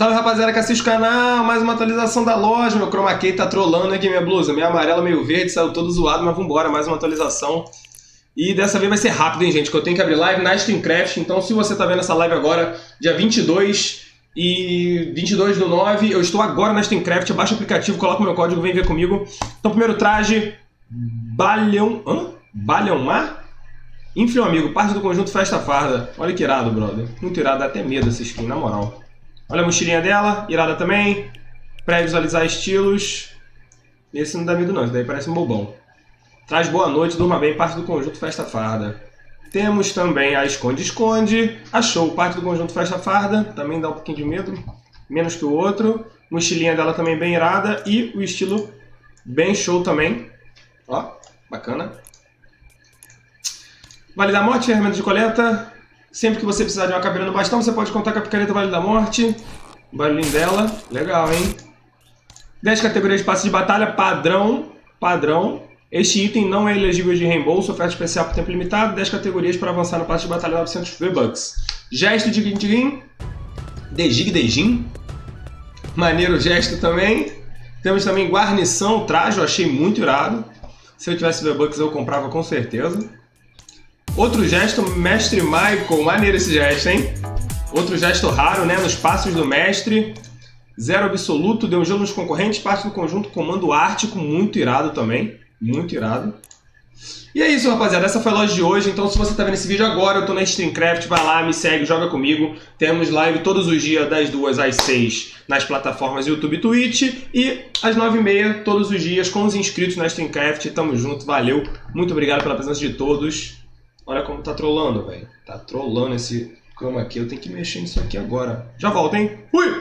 Salve rapaziada que assiste o canal, mais uma atualização da loja. Meu chroma key tá trolando aqui minha blusa. Meio amarela, meio verde, saiu todo zoado, mas vambora, mais uma atualização. E dessa vez vai ser rápido, hein, gente? Que eu tenho que abrir live na Streamcraft. Então, se você tá vendo essa live agora, dia 22 e 22 do 9, eu estou agora na Streamcraft. Baixa o aplicativo, coloca o meu código, vem ver comigo. Então, primeiro traje: Balhão. Hã? Balhão Mar? Enfim, amigo, parte do conjunto Festa Farda. Olha que irado, brother. Muito irado, dá até medo essa skin, na moral. Olha a mochilinha dela, irada também. Pré-visualizar estilos. Esse não dá medo não, esse daí parece um bobão. Traz boa noite, durma bem, parte do conjunto Festa Farda. Temos também a Esconde-Esconde. A Show, parte do conjunto Festa Farda. Também dá um pouquinho de medo, menos que o outro. Mochilinha dela também bem irada. E o estilo bem show também. Ó, bacana. Vale da Morte, ferramenta de coleta. Sempre que você precisar de uma caveira no bastão, você pode contar com a picareta Vale da Morte. O barulhinho dela. Legal, hein? 10 categorias de passe de batalha padrão. Padrão. Este item não é elegível de reembolso, oferta especial por tempo limitado. 10 categorias para avançar no passe de batalha 900 V-Bucks. Gesto de Gintigin. Dejig Dejin. Maneiro gesto também. Temos também guarnição, traje, eu achei muito irado. Se eu tivesse V-Bucks eu comprava com certeza. Outro gesto, Mestre Michael. Maneiro esse gesto, hein? Outro gesto raro, né? Nos passos do mestre. Zero absoluto, deu um gelo nos concorrentes, parte do conjunto Comando Ártico, muito irado também. Muito irado. E é isso, rapaziada. Essa foi a loja de hoje. Então, se você está vendo esse vídeo agora, eu estou na Streamcraft, vai lá, me segue, joga comigo. Temos live todos os dias, das 2 às 6, nas plataformas YouTube e Twitch. E às 9h30, todos os dias, com os inscritos na Streamcraft. Tamo junto, valeu. Muito obrigado pela presença de todos. Olha como tá trolando, velho. Tá trolando esse chroma aqui. Eu tenho que mexer nisso aqui agora. Já volto, hein? Fui!